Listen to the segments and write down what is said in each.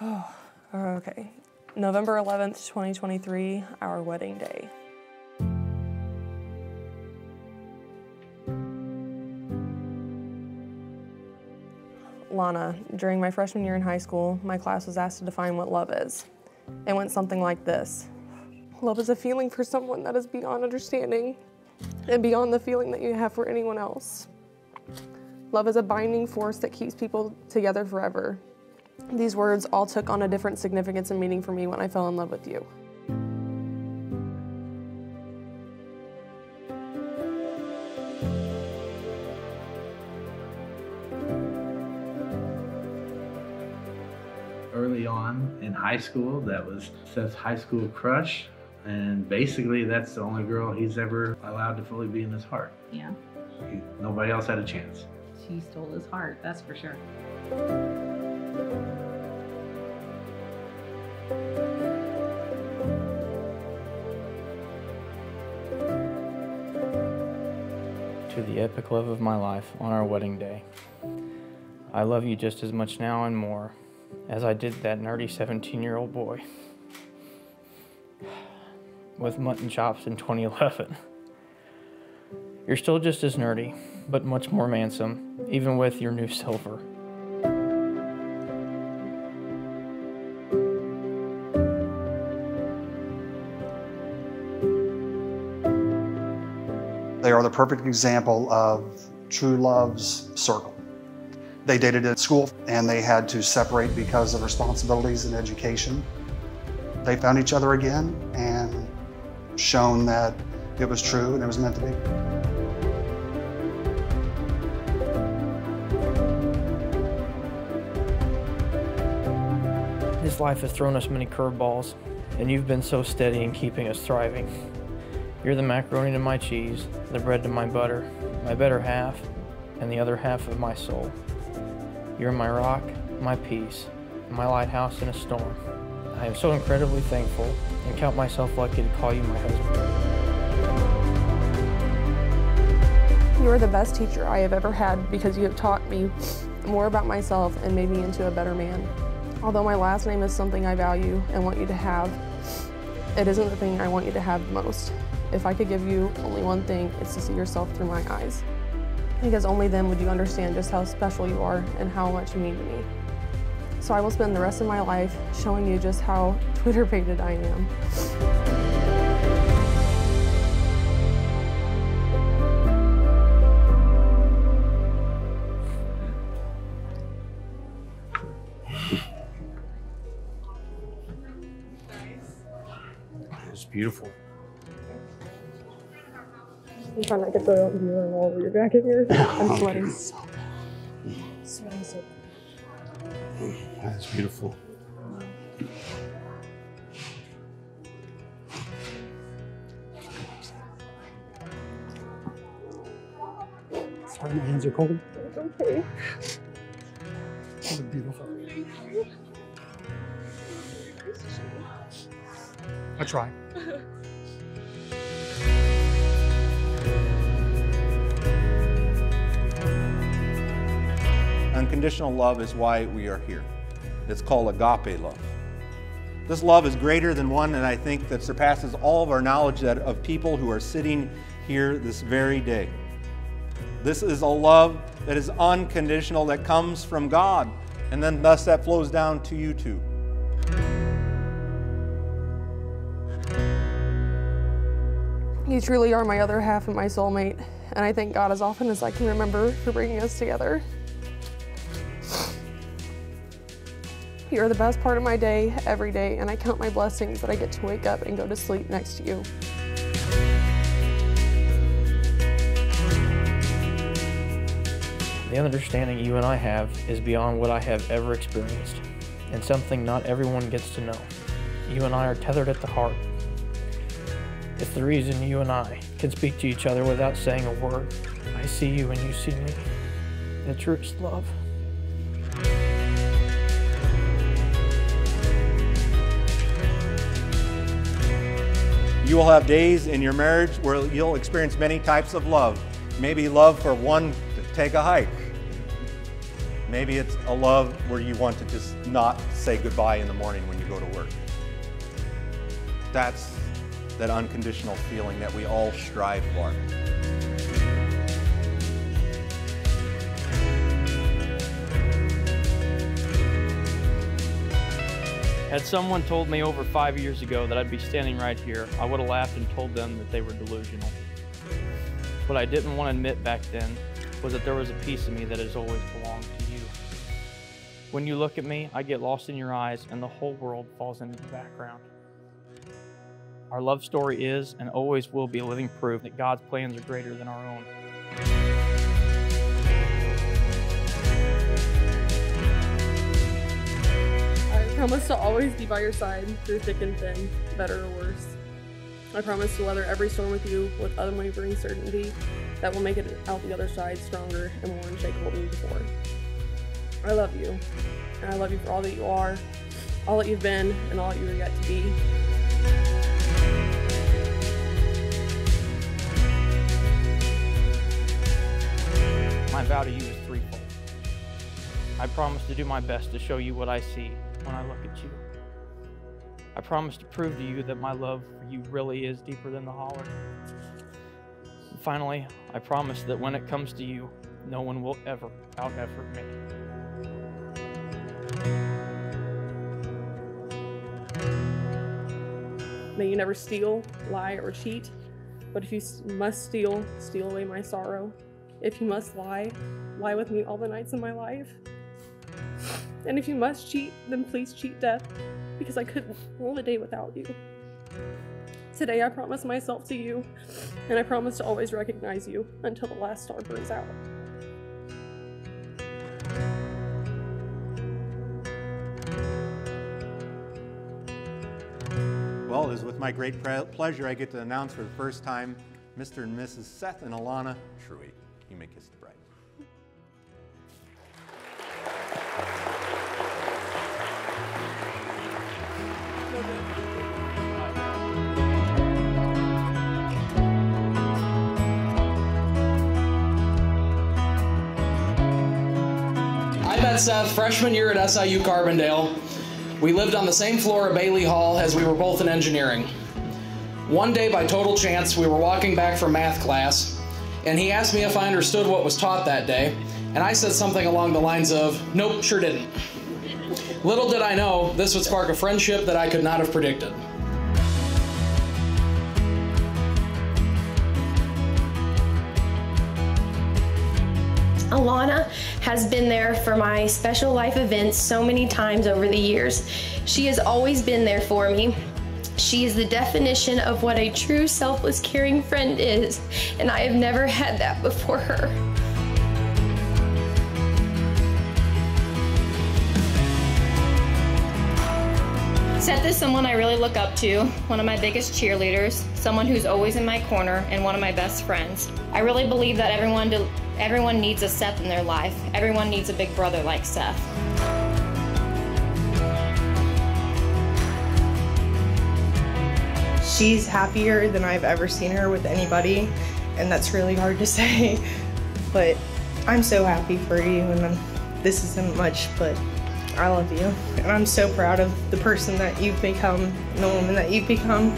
Oh, okay. November 11th, 2023, our wedding day. Lana, during my freshman year in high school, my class was asked to define what love is. It went something like this Love is a feeling for someone that is beyond understanding and beyond the feeling that you have for anyone else. Love is a binding force that keeps people together forever. These words all took on a different significance and meaning for me when I fell in love with you. Early on in high school, that was Seth's high school crush. And basically, that's the only girl he's ever allowed to fully be in his heart. Yeah, He, nobody else had a chance. she stole his heart, that's for sure. To the epic love of my life on our wedding day. I love you just as much now and more as I did that nerdy 17 year old boy with mutton chops in 2011. You're still just as nerdy, but much more mansome, even with your new silver. Are the perfect example of true love's circle. They dated at school and they had to separate because of responsibilities and education. They found each other again and shown that it was true and it was meant to be. This life has thrown us many curveballs, and you've been so steady in keeping us thriving. You're the macaroni to my cheese, the bread to my butter, my better half, and the other half of my soul. You're my rock, my peace, my lighthouse in a storm. I am so incredibly thankful and count myself lucky to call you my husband. You are the best teacher I have ever had because you have taught me more about myself and made me into a better man. Although my last name is something I value and want you to have, it isn't the thing I want you to have most. If I could give you only one thing, it's to see yourself through my eyes. Because only then would you understand just how special you are and how much you mean to me. So I will spend the rest of my life showing you just how twitterpated I am. Beautiful. I'm trying not to get the urine all over your jacket here. I'm oh, sweating. Sweating so That's beautiful. Sorry, my hands are cold. It's okay. Oh, beautiful. I try. Unconditional love is why we are here. It's called agape love. This love is greater than one, and I think that surpasses all of our knowledge that, of people who are sitting here this very day. This is a love that is unconditional, that comes from God, and then thus that flows down to you too. You truly are my other half and my soulmate, and I thank God as often as I can remember for bringing us together. You're the best part of my day every day, and I count my blessings that I get to wake up and go to sleep next to you. The understanding you and I have is beyond what I have ever experienced, and something not everyone gets to know. You and I are tethered at the heart. It's the reason you and I can speak to each other without saying a word. I see you and you see me. The truest love. You will have days in your marriage where you'll experience many types of love. Maybe love for one to take a hike. Maybe it's a love where you want to just not say goodbye in the morning when you go to work. That's that unconditional feeling that we all strive for. Had someone told me over five years ago that I'd be standing right here, I would have laughed and told them that they were delusional. What I didn't want to admit back then was that there was a piece of me that has always belonged to you. When you look at me, I get lost in your eyes and the whole world falls into the background. Our love story is and always will be a living proof that God's plans are greater than our own. Promise to always be by your side through thick and thin, better or worse. I promise to weather every storm with you with unwavering certainty that will make it out the other side stronger and more unshakable than before. I love you, and I love you for all that you are, all that you've been, and all that you are yet to be. My vow to you is threefold. I promise to do my best to show you what I see when I look at you. I promise to prove to you that my love for you really is deeper than the holler. And finally, I promise that when it comes to you, no one will ever out effort me. May you never steal, lie, or cheat. But if you must steal, steal away my sorrow. If you must lie, lie with me all the nights of my life. And if you must cheat, then please cheat death, because I couldn't live a day without you. Today I promise myself to you, and I promise to always recognize you until the last star burns out. Well, it is with my great pleasure I get to announce for the first time Mr. and Mrs. Seth and Allanah Shrui. You may kiss the bride. I met Seth freshman year at SIU Carbondale. We lived on the same floor at Bailey Hall as we were both in engineering. One day, by total chance, we were walking back from math class, and he asked me if I understood what was taught that day, and I said something along the lines of, Nope, sure didn't. Little did I know, this would spark a friendship that I could not have predicted. Allanah has been there for my special life events so many times over the years. She has always been there for me. She is the definition of what a true selfless caring friend is, and I have never had that before her. Seth is someone I really look up to, one of my biggest cheerleaders, someone who's always in my corner, and one of my best friends. I really believe that everyone everyone needs a Seth in their life. Everyone needs a big brother like Seth. She's happier than I've ever seen her with anybody, and that's really hard to say. But I'm so happy for you, and um, this isn't much, but I love you. And I'm so proud of the person that you've become and the woman that you've become.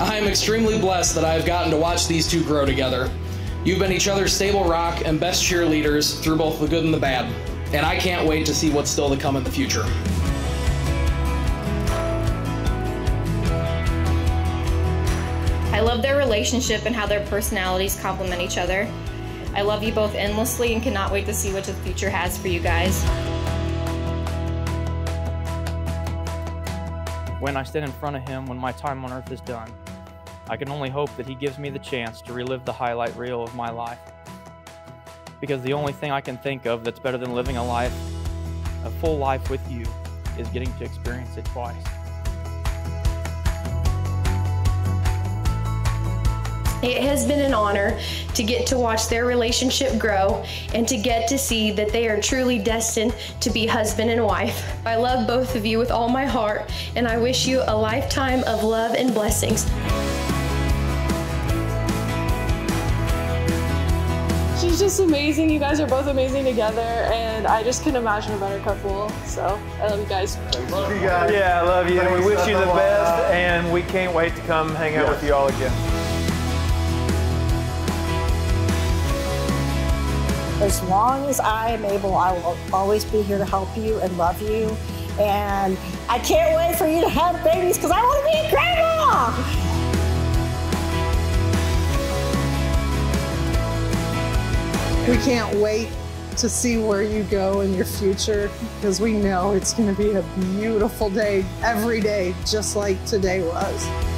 I am extremely blessed that I have gotten to watch these two grow together. You've been each other's stable rock and best cheerleaders through both the good and the bad, and I can't wait to see what's still to come in the future. I love their relationship and how their personalities complement each other. I love you both endlessly and cannot wait to see what the future has for you guys. When I stand in front of him when my time on earth is done, I can only hope that he gives me the chance to relive the highlight reel of my life. Because the only thing I can think of that's better than living a life, a full life with you, is getting to experience it twice. It has been an honor to get to watch their relationship grow and to get to see that they are truly destined to be husband and wife. I love both of you with all my heart, and I wish you a lifetime of love and blessings. she's just amazing. You guys are both amazing together, and I just couldn't imagine a better couple. So I love you guys. Love you guys. Yeah, I love you. And we wish you the best, and we can't wait to come hang out with you all again. As long as I am able, I will always be here to help you and love you. And I can't wait for you to have babies because I want to be a grandma. We can't wait to see where you go in your future because we know it's going to be a beautiful day every day, just like today was.